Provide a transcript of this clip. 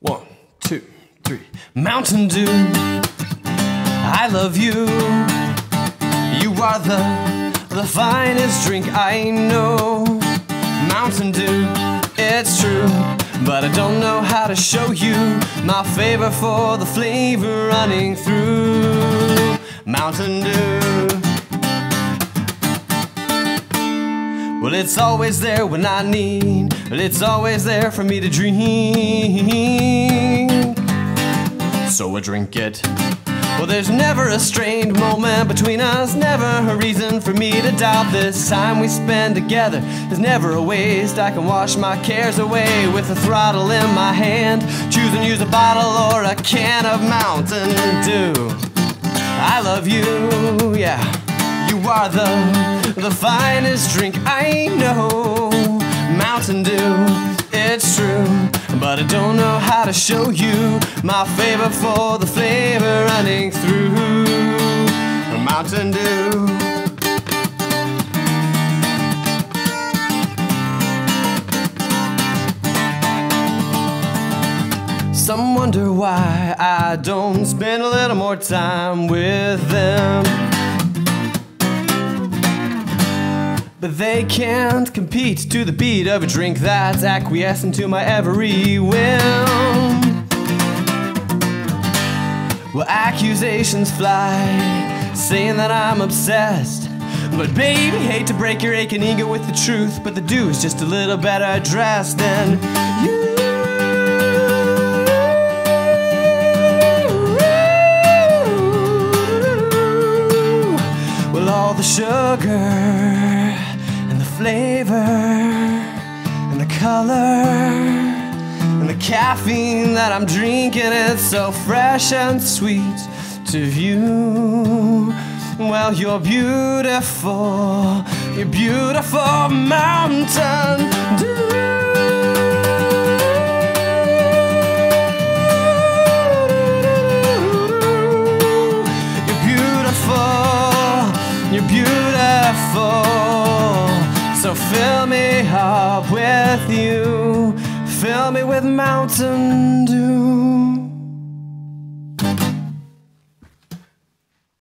One, two, three. Mountain Dew, I love you. You are the, the finest drink I know. Mountain Dew, it's true. But I don't know how to show you my favor for the flavor running through Mountain Dew. Well, it's always there when I need. Well, it's always there for me to drink. So I drink it. Well, there's never a strained moment between us, never a reason for me to doubt this time we spend together. There's never a waste, I can wash my cares away with a throttle in my hand. Choose and use a bottle or a can of Mountain Dew. I love you, yeah. You are the, the finest drink I know. Mountain Dew, it's true. But I don't know how to show you my favor for the flavor running through Mountain Dew. Some wonder why I don't spend a little more time with them. But they can't compete to the beat of a drink that's acquiescent to my every whim. Well, accusations fly, saying that I'm obsessed. But baby, hate to break your aching ego with the truth, but the Dew is just a little better dressed than you. Well, all the sugar flavor and the color and the caffeine that I'm drinking, it's so fresh and sweet to view. Well, you're beautiful, you're beautiful mountain. You're beautiful, you're beautiful. So fill me up with you, fill me with Mountain Dew.